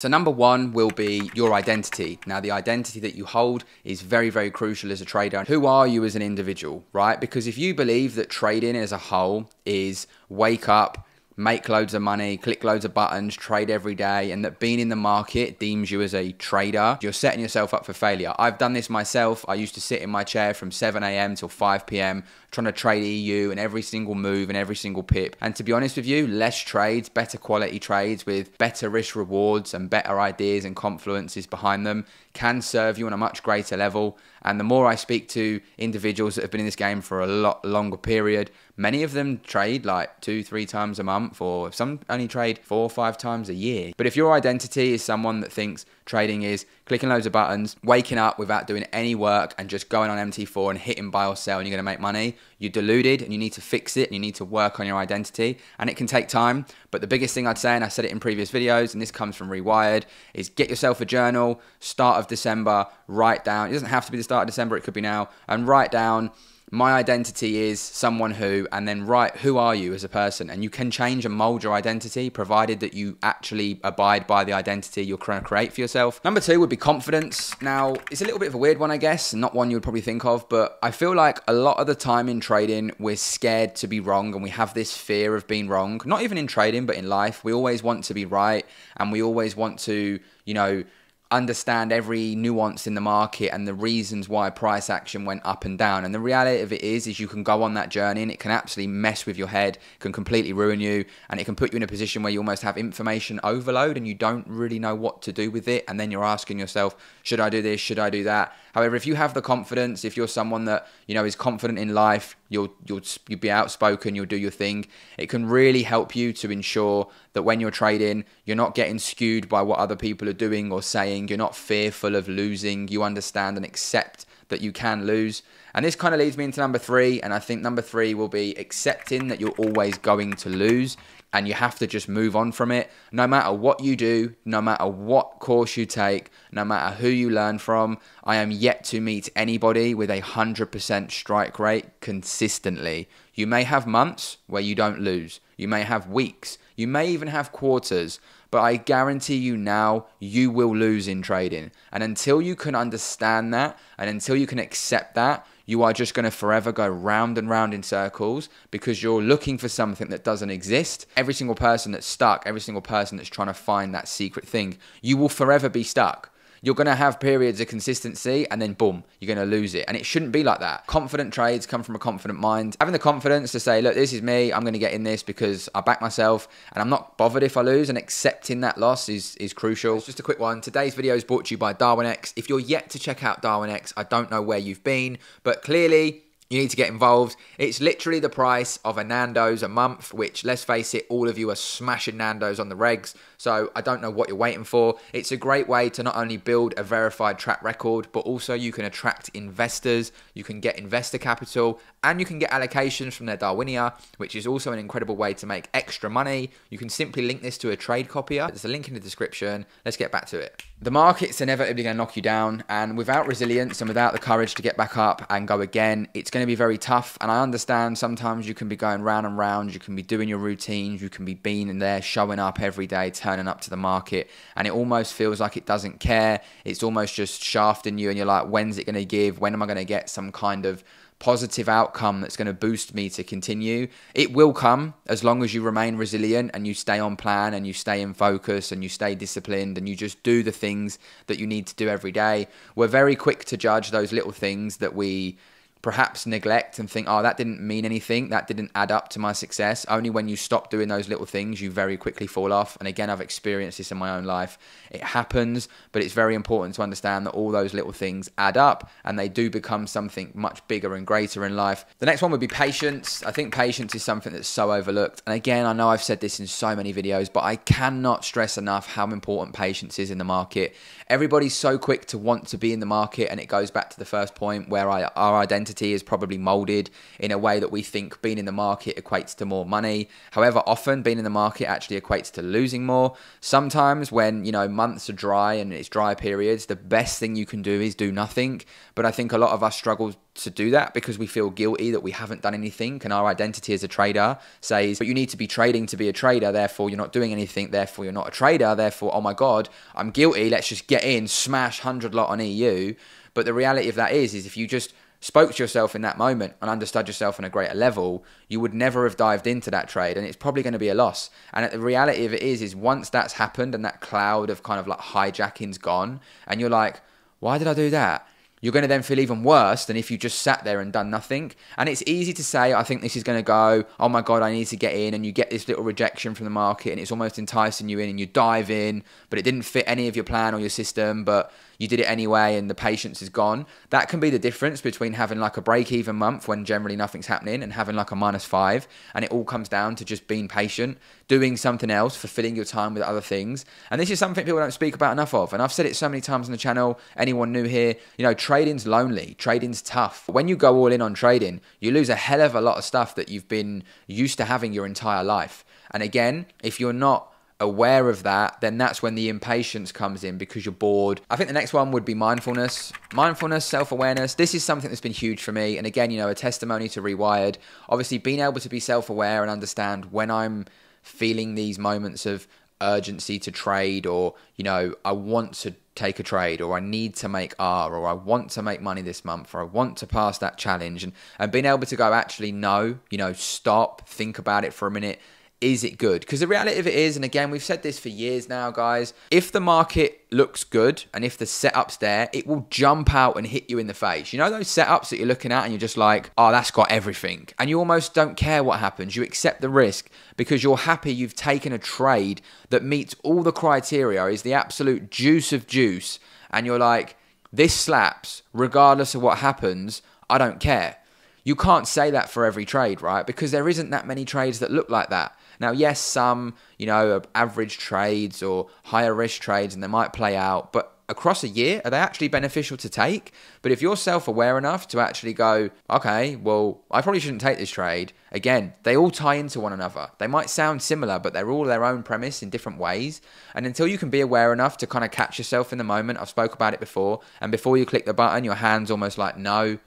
So, number one will be your identity. Now, the identity that you hold is very, very crucial as a trader. Who are you as an individual, right? Because if you believe that trading as a whole is wake up, make loads of money, click loads of buttons, trade every day, and that being in the market deems you as a trader, you're setting yourself up for failure. I've done this myself. I used to sit in my chair from 7 a.m. till 5 p.m. trying to trade EU and every single move and every single pip. And to be honest with you, less trades, better quality trades with better risk rewards and better ideas and confluences behind them can serve you on a much greater level. And the more I speak to individuals that have been in this game for a lot longer period, many of them trade like two, three times a month, or some only trade four or five times a year. But if your identity is someone that thinks trading is clicking loads of buttons, waking up without doing any work, and just going on MT4 and hitting buy or sell, and you're going to make money, you're deluded and you need to fix it and you need to work on your identity. And it can take time. But the biggest thing I'd say, and I said it in previous videos, and this comes from Rewired, is get yourself a journal, start of December, write down. It doesn't have to be the start of December, it could be now, and write down my identity is someone who, and then write who are you as a person. And you can change and mold your identity provided that you actually abide by the identity you're trying to create for yourself. Number two would be confidence. Now, it's a little bit of a weird one, I guess, not one you would probably think of, but I feel like a lot of the time in trading, we're scared to be wrong and we have this fear of being wrong. Not even in trading, but in life. We always want to be right and we always want to, you know, understand every nuance in the market and the reasons why price action went up and down. And the reality of it is, is you can go on that journey and it can absolutely mess with your head, can completely ruin you, and it can put you in a position where you almost have information overload and you don't really know what to do with it. And then you're asking yourself, should I do this? Should I do that? However, if you have the confidence, if you're someone that you know is confident in life, you'll you'll you'll be outspoken, you'll do your thing. It can really help you to ensure that when you're trading, you're not getting skewed by what other people are doing or saying. You're not fearful of losing. You understand and accept that you can lose. And this kind of leads me into number three. And I think number three will be accepting that you're always going to lose and you have to just move on from it. No matter what you do, no matter what course you take, no matter who you learn from, I am yet to meet anybody with a 100% strike rate consistently. You may have months where you don't lose, you may have weeks, you may even have quarters, but I guarantee you now, you will lose in trading. And until you can understand that, and until you can accept that, you are just going to forever go round and round in circles because you're looking for something that doesn't exist. Every single person that's stuck, every single person that's trying to find that secret thing, you will forever be stuck you're going to have periods of consistency and then boom, you're going to lose it. And it shouldn't be like that. Confident trades come from a confident mind. Having the confidence to say, look, this is me. I'm going to get in this because I back myself and I'm not bothered if I lose and accepting that loss is, is crucial. It's just a quick one. Today's video is brought to you by Darwinex. If you're yet to check out Darwinex, I don't know where you've been, but clearly you need to get involved. It's literally the price of a Nando's a month, which, let's face it, all of you are smashing Nando's on the regs. So I don't know what you're waiting for. It's a great way to not only build a verified track record, but also you can attract investors, you can get investor capital, and you can get allocations from their Darwinia, which is also an incredible way to make extra money. You can simply link this to a trade copier. There's a link in the description. Let's get back to it. The market's inevitably going to knock you down, and without resilience and without the courage to get back up and go again, it's going to be very tough. And I understand sometimes you can be going round and round, you can be doing your routines, you can be being in there, showing up every day, turning up to the market and it almost feels like it doesn't care. It's almost just shafting you and you're like, when's it going to give? When am I going to get some kind of positive outcome that's going to boost me to continue. It will come as long as you remain resilient and you stay on plan and you stay in focus and you stay disciplined and you just do the things that you need to do every day. We're very quick to judge those little things that we perhaps neglect and think, oh, that didn't mean anything. That didn't add up to my success. Only when you stop doing those little things, you very quickly fall off. And again, I've experienced this in my own life. It happens, but it's very important to understand that all those little things add up and they do become something much bigger and greater in life. The next one would be patience. I think patience is something that's so overlooked. And again, I know I've said this in so many videos, but I cannot stress enough how important patience is in the market. Everybody's so quick to want to be in the market, and it goes back to the first point where I, our identity identity is probably molded in a way that we think being in the market equates to more money. However, often being in the market actually equates to losing more. Sometimes when, you know, months are dry and it's dry periods, the best thing you can do is do nothing. But I think a lot of us struggle to do that because we feel guilty that we haven't done anything and our identity as a trader says but you need to be trading to be a trader therefore you're not doing anything therefore you're not a trader therefore oh my god i'm guilty let's just get in smash 100 lot on eu but the reality of that is is if you just spoke to yourself in that moment and understood yourself on a greater level you would never have dived into that trade and it's probably going to be a loss and the reality of it is is once that's happened and that cloud of kind of like hijacking's gone and you're like why did i do that you're going to then feel even worse than if you just sat there and done nothing. And it's easy to say, I think this is going to go, oh my God, I need to get in. And you get this little rejection from the market and it's almost enticing you in and you dive in, but it didn't fit any of your plan or your system. But you did it anyway and the patience is gone. That can be the difference between having like a break even month when generally nothing's happening and having like a minus five. And it all comes down to just being patient, doing something else, fulfilling your time with other things. And this is something people don't speak about enough of. And I've said it so many times on the channel. Anyone new here, you know, trading's lonely, trading's tough. When you go all in on trading, you lose a hell of a lot of stuff that you've been used to having your entire life. And again, if you're not aware of that, then that's when the impatience comes in because you're bored. I think the next one would be mindfulness. Mindfulness, self awareness. This is something that's been huge for me. And again, you know, a testimony to Rewired. Obviously, being able to be self aware and understand when I'm feeling these moments of urgency to trade or, you know, I want to take a trade or I need to make R or I want to make money this month or I want to pass that challenge and, and being able to go actually no, you know, stop, think about it for a minute, is it good? Because the reality of it is, and again, we've said this for years now, guys, if the market looks good and if the setup's there, it will jump out and hit you in the face. You know those setups that you're looking at and you're just like, oh, that's got everything. And you almost don't care what happens. You accept the risk because you're happy you've taken a trade that meets all the criteria, is the absolute juice of juice. And you're like, this slaps, regardless of what happens, I don't care. You can't say that for every trade, right? Because there isn't that many trades that look like that. Now, yes, some, you know, average trades or higher risk trades and they might play out, but across a year, are they actually beneficial to take? But if you're self aware enough to actually go, okay, well, I probably shouldn't take this trade, again, they all tie into one another. They might sound similar, but they're all their own premise in different ways. And until you can be aware enough to kind of catch yourself in the moment, I've spoke about it before, and before you click the button, your hand's almost like no,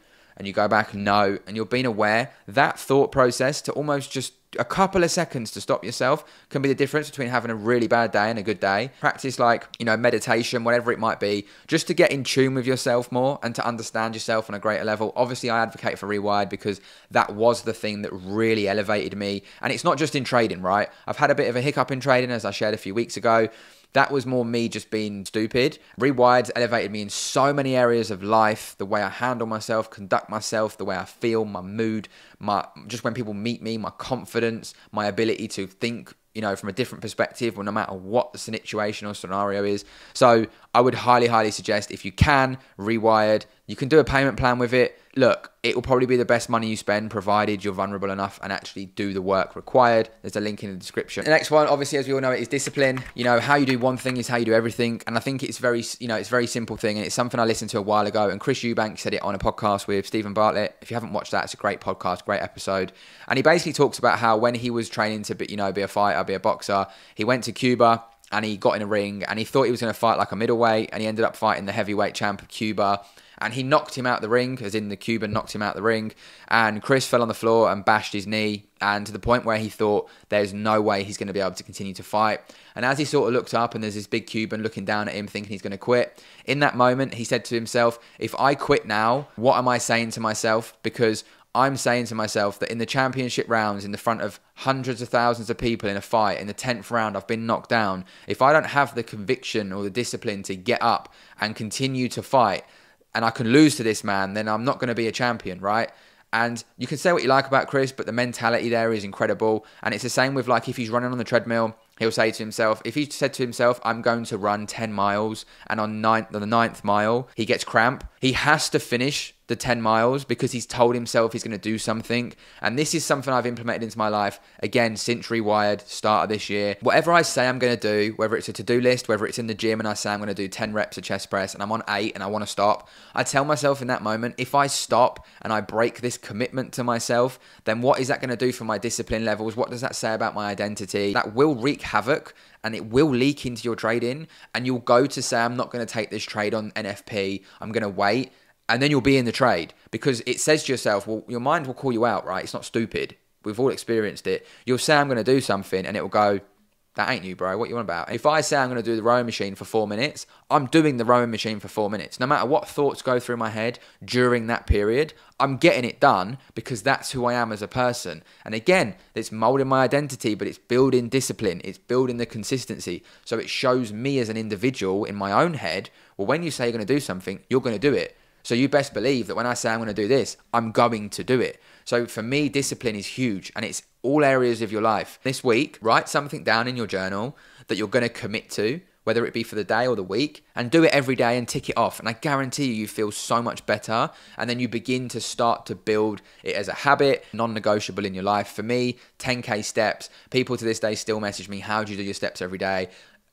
and you go back no, and you're being aware, that thought process to almost just a couple of seconds to stop yourself can be the difference between having a really bad day and a good day. Practice like, you know, meditation, whatever it might be, just to get in tune with yourself more and to understand yourself on a greater level. Obviously, I advocate for Rewired because that was the thing that really elevated me. And it's not just in trading, right? I've had a bit of a hiccup in trading, as I shared a few weeks ago. That was more me just being stupid. Rewired's elevated me in so many areas of life the way I handle myself, conduct myself, the way I feel, my mood, my just when people meet me, my confidence, my ability to think you know, from a different perspective, or no matter what the situation or scenario is. So I would highly, highly suggest if you can, rewired, you can do a payment plan with it. Look, it will probably be the best money you spend provided you're vulnerable enough and actually do the work required. There's a link in the description. The next one, obviously, as we all know, is discipline. You know, how you do one thing is how you do everything. And I think it's very, you know, it's a very simple thing. And it's something I listened to a while ago. And Chris Eubank said it on a podcast with Steven Bartlett. If you haven't watched that, it's a great podcast, great episode. And he basically talks about how when he was training to be, you know, be a fighter, be a boxer, he went to Cuba and he got in a ring and he thought he was going to fight like a middleweight and he ended up fighting the heavyweight champ of Cuba and he knocked him out the ring, as in the Cuban knocked him out the ring. And Chris fell on the floor and bashed his knee, and to the point where he thought there's no way he's going to be able to continue to fight. And as he sort of looked up, and there's this big Cuban looking down at him, thinking he's going to quit, in that moment, he said to himself, If I quit now, what am I saying to myself? Because I'm saying to myself that in the championship rounds, in the front of hundreds of thousands of people in a fight, in the 10th round, I've been knocked down. If I don't have the conviction or the discipline to get up and continue to fight, and I can lose to this man, then I'm not going to be a champion, right? And you can say what you like about Chris, but the mentality there is incredible. And it's the same with like if he's running on the treadmill, he'll say to himself, if he said to himself, I'm going to run 10 miles, and on, ninth, on the ninth mile, he gets cramp, he has to finish the 10 miles because he's told himself he's going to do something. And this is something I've implemented into my life again since Rewired, start of this year. Whatever I say I'm going to do, whether it's a to do list, whether it's in the gym and I say I'm going to do 10 reps of chest press and I'm on eight and I want to stop, I tell myself in that moment, if I stop and I break this commitment to myself, then what is that going to do for my discipline levels? What does that say about my identity? That will wreak havoc and it will leak into your trading and you'll go to say i'm not going to take this trade on nfp i'm going to wait and then you'll be in the trade because it says to yourself, well, your mind will call you out, right? It's not stupid. We've all experienced it. You'll say, I'm going to do something, and it will go, that ain't you, bro. What you want about? If I say I'm going to do the rowing machine for four minutes, I'm doing the rowing machine for four minutes. No matter what thoughts go through my head during that period, I'm getting it done because that's who I am as a person. And again, it's molding my identity, but it's building discipline, it's building the consistency. So it shows me as an individual in my own head, well, when you say you're going to do something, you're going to do it. So you best believe that when I say I'm going to do this, I'm going to do it. So for me, discipline is huge and it's all areas of your life. This week, write something down in your journal that you're going to commit to, whether it be for the day or the week, and do it every day and tick it off. And I guarantee you, you feel so much better. And then you begin to start to build it as a habit, non negotiable in your life. For me, 10K steps. People to this day still message me, How do you do your steps every day?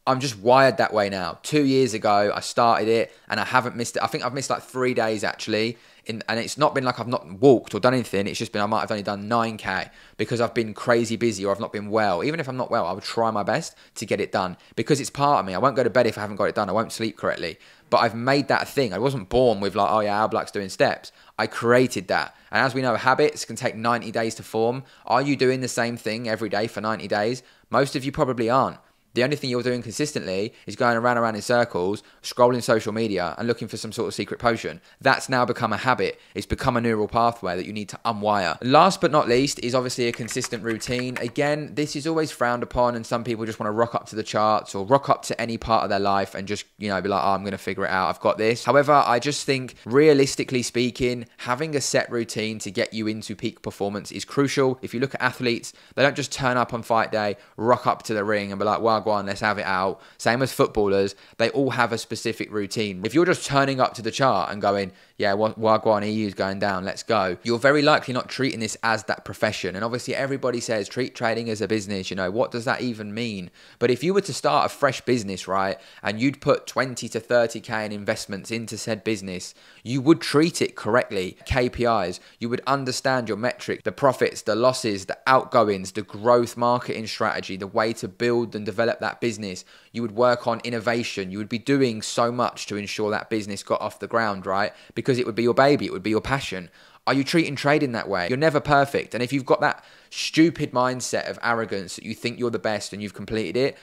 I'm just wired that way now. Two years ago, I started it and I haven't missed it. I think I've missed like three days actually. In, and it's not been like I've not walked or done anything. It's just been I might have only done 9k because I've been crazy busy or I've not been well. Even if I'm not well, I would try my best to get it done because it's part of me. I won't go to bed if I haven't got it done. I won't sleep correctly. But I've made that thing. I wasn't born with like, oh yeah, Al Black's doing steps. I created that. And as we know, habits can take 90 days to form. Are you doing the same thing every day for 90 days? Most of you probably aren't. The only thing you're doing consistently is going around and around in circles, scrolling social media and looking for some sort of secret potion. That's now become a habit. It's become a neural pathway that you need to unwire. Last but not least is obviously a consistent routine. Again, this is always frowned upon and some people just want to rock up to the charts or rock up to any part of their life and just, you know, be like, oh, I'm going to figure it out. I've got this. However, I just think realistically speaking, having a set routine to get you into peak performance is crucial. If you look at athletes, they don't just turn up on fight day, rock up to the ring and be like, well, go on, let's have it out. Same as footballers, they all have a specific routine. If you're just turning up to the chart and going, yeah, Wagwan EU is going down, let's go, you're very likely not treating this as that profession. And obviously, everybody says treat trading as a business. You know, what does that even mean? But if you were to start a fresh business, right, and you'd put 20 to 30K in investments into said business, you would treat it correctly. KPIs, you would understand your metric, the profits, the losses, the outgoings, the growth marketing strategy, the way to build and develop that business. You would work on innovation. You would be doing so much to ensure that business got off the ground, right? Because it would be your baby, it would be your passion. Are you treating trading that way? You're never perfect. And if you've got that stupid mindset of arrogance that you think you're the best and you've completed it,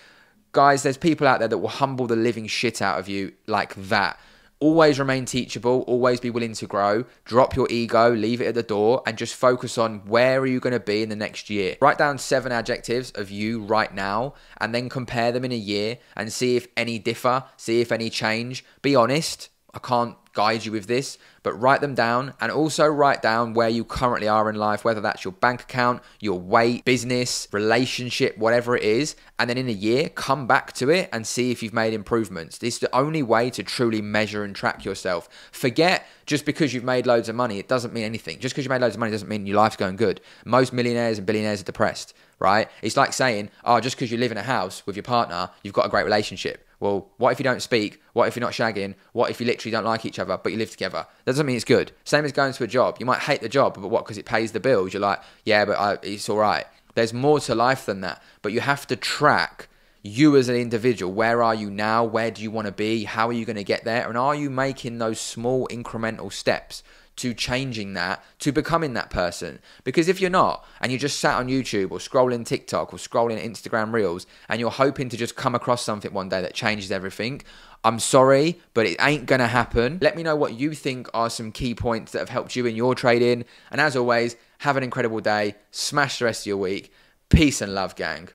guys, there's people out there that will humble the living shit out of you like that. Always remain teachable, always be willing to grow. Drop your ego, leave it at the door, and just focus on where are you going to be in the next year. Write down seven adjectives of you right now and then compare them in a year and see if any differ, see if any change. Be honest. I can't guide you with this, but write them down and also write down where you currently are in life, whether that's your bank account, your weight, business, relationship, whatever it is. And then in a year, come back to it and see if you've made improvements. This is the only way to truly measure and track yourself. Forget just because you've made loads of money, it doesn't mean anything. Just because you made loads of money doesn't mean your life's going good. Most millionaires and billionaires are depressed, right? It's like saying, oh, just because you live in a house with your partner, you've got a great relationship. Well, what if you don't speak? What if you're not shagging? What if you literally don't like each other, but you live together? That doesn't mean it's good. Same as going to a job. You might hate the job, but what? Because it pays the bills. You're like, yeah, but I, it's all right. There's more to life than that. But you have to track you as an individual. Where are you now? Where do you want to be? How are you going to get there? And are you making those small incremental steps to changing that, to becoming that person. Because if you're not, and you just sat on YouTube or scrolling TikTok or scrolling Instagram Reels, and you're hoping to just come across something one day that changes everything, I'm sorry, but it ain't gonna happen. Let me know what you think are some key points that have helped you in your trading. And as always, have an incredible day, smash the rest of your week. Peace and love, gang.